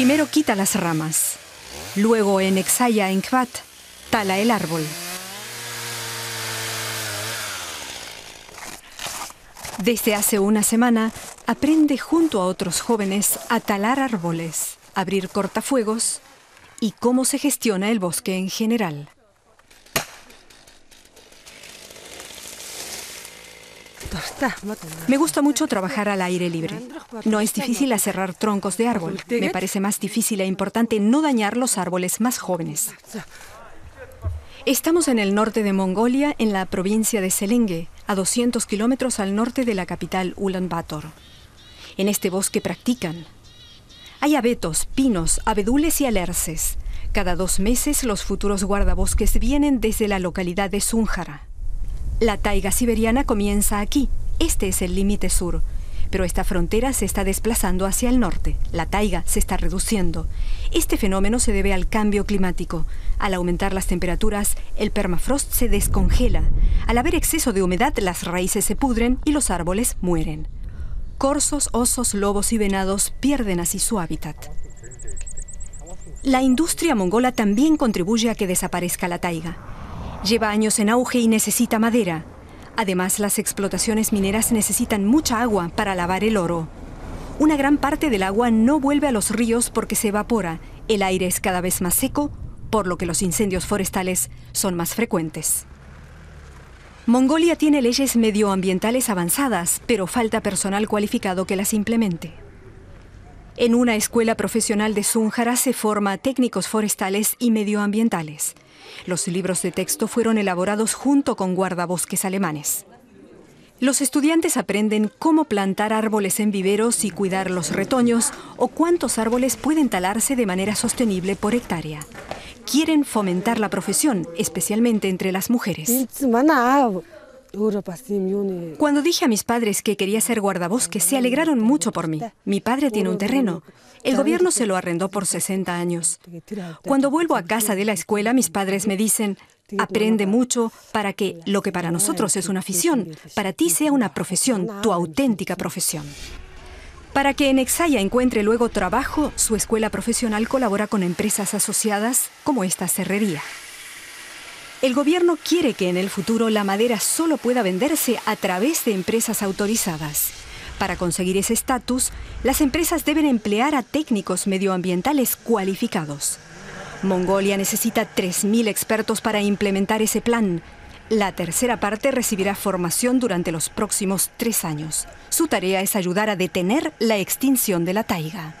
Primero quita las ramas. Luego en Exaya Enkvat tala el árbol. Desde hace una semana aprende junto a otros jóvenes a talar árboles, abrir cortafuegos y cómo se gestiona el bosque en general. Me gusta mucho trabajar al aire libre. No es difícil aserrar troncos de árbol. Me parece más difícil e importante no dañar los árboles más jóvenes. Estamos en el norte de Mongolia, en la provincia de Selenge, a 200 kilómetros al norte de la capital Ulaanbaatar. En este bosque practican. Hay abetos, pinos, abedules y alerces. Cada dos meses los futuros guardabosques vienen desde la localidad de Sunjara. La taiga siberiana comienza aquí. Este es el límite sur. Pero esta frontera se está desplazando hacia el norte. La taiga se está reduciendo. Este fenómeno se debe al cambio climático. Al aumentar las temperaturas, el permafrost se descongela. Al haber exceso de humedad, las raíces se pudren y los árboles mueren. Corzos, osos, lobos y venados pierden así su hábitat. La industria mongola también contribuye a que desaparezca la taiga. Lleva años en auge y necesita madera. Además, las explotaciones mineras necesitan mucha agua para lavar el oro. Una gran parte del agua no vuelve a los ríos porque se evapora. El aire es cada vez más seco, por lo que los incendios forestales son más frecuentes. Mongolia tiene leyes medioambientales avanzadas, pero falta personal cualificado que las implemente. En una escuela profesional de Sunjara se forma técnicos forestales y medioambientales. Los libros de texto fueron elaborados junto con guardabosques alemanes. Los estudiantes aprenden cómo plantar árboles en viveros y cuidar los retoños o cuántos árboles pueden talarse de manera sostenible por hectárea. Quieren fomentar la profesión, especialmente entre las mujeres. Cuando dije a mis padres que quería ser guardabosques, se alegraron mucho por mí. Mi padre tiene un terreno. El gobierno se lo arrendó por 60 años. Cuando vuelvo a casa de la escuela, mis padres me dicen, aprende mucho para que lo que para nosotros es una afición, para ti sea una profesión, tu auténtica profesión. Para que en Exaya encuentre luego trabajo, su escuela profesional colabora con empresas asociadas como esta serrería. El gobierno quiere que en el futuro la madera solo pueda venderse a través de empresas autorizadas. Para conseguir ese estatus, las empresas deben emplear a técnicos medioambientales cualificados. Mongolia necesita 3.000 expertos para implementar ese plan. La tercera parte recibirá formación durante los próximos tres años. Su tarea es ayudar a detener la extinción de la taiga.